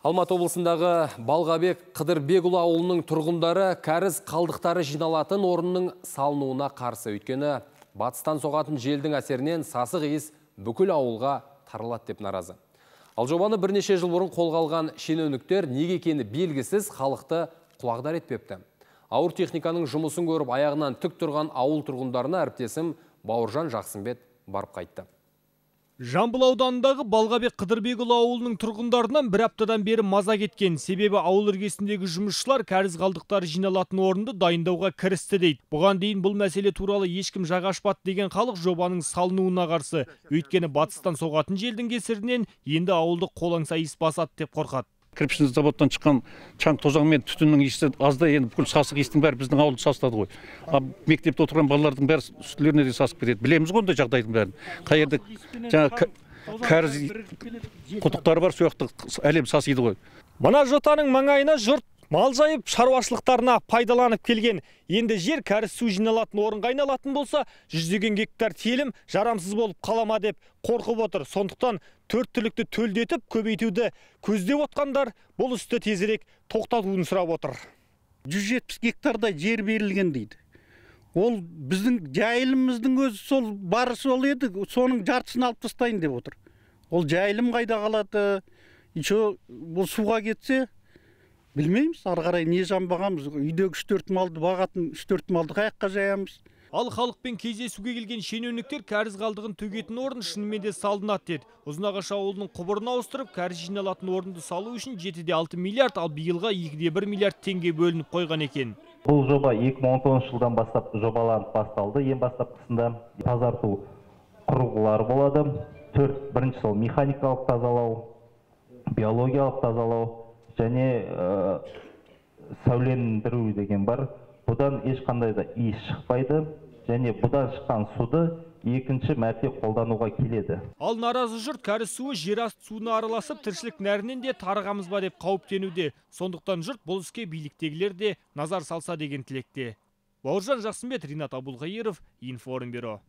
Алматы облысындағы Балғабек Қыдырбекұлы ауылының тұрғындары кәріз қалдықтары жиналатын орынның салынуына қарсы. Өйткені батыстан соғатын желдің әсерінен сасық иіс бүкіл ауылға таралады деп наразы. Ал жобаны бірнеше жыл бұрын қолға алған шенеуніктер неге екені белгісіз халықты құлағдар етпепті. Ауыр техниканың жұмысын көріп аяғынан түк тұрған ауыл тұрғындарына әріптесім Бауыржан Жақсымбет барып қайтты. Жамбыл ауданындағы Балғабек Қыдырбекұлы ауылының тұрғындарынан бір аптадан бері маза кеткен. Себебі ауыл іргесіндегі жұмысшылар кәріз қалдықтары жиналатын орынды дайындауға кірісті дейді. Бұған дейін бұл мәселе туралы ешкім жақ ашпады деген халық жобаның салынуына қарсы. Өйткені батыстан соғатын желдің кесірінен енді ауылды қолаңса иіс басады деп қорқады. Кірпішный заводтан шыққан шаң тозаң мен түтіннің иісі аздай енді бүкіл сасық иістің бәрі біздің ауылды састады ғой. Ал мектепте отырған балалардың бәрі үстілеріне де сасып кетеді. Білеміз ғой ондай жағдайдың бәрін. Қай жерде жаңағы кәріз құдықтары бар сол жақта әлем сасиды ғой. Мына жотаның маңайына жұрт мал жайып шаруашылықтарына пайдаланып келген. Енді жер кәріз су жиналатын орынға айналатын болса жүздеген гектар телім жарамсыз болып қалама деп қорқып отыр. Сондықтан төрт түлікті төлдетіп көбейтуді көздеп отқандар бұл істі тезірек тоқтатуын сұрап отыр. Жүз жетпіс гектардай жер берілген дейді. Ол біздің жайылымымыздың өзі сол бары сол еді соның жартысын алып тастайын деп отыр. Ол жайылым қайда қалады? Еще бұл суға кетсе білмейміз ары қарай не жанбағанбыз. Үйдегі үш төрт малды бағатын үш төрт малды қай жаққа жаямыз? Ал халықпен кездесуге келген шенеуніктер кәріз қалдығын төгетін орын шынымен де салынады деді. Ұзынағаш ауылының құбырын ауыстырып кәріз жиналатын орынды салу үшін жеті де алты миллиард ал биылға екі де бір миллиард теңге бөлініп қойған екен. Бұл жоба 2019 жылдан бастап жобаланып басталды. Ең бастапқысында тазарту құрылғылары болады. Төрт бірінші сол механикалық тазалау биологиялық тазалау және сәулелендіру деген бар. Бұдан ешқандай да иіс шықпайды және бұдан шыққан суды екінші мәрте қолдануға келеді. Ал наразы жұрт кәріз суы жерасты суына араласып тіршілік нәрінен де тарығамыз ба деп қауіптенуде. Сондықтан жұрт бұл іске биліктегілер де назар салса деген тілекте. Бауыржан жақсымбет ринат абулқайыров информбюро.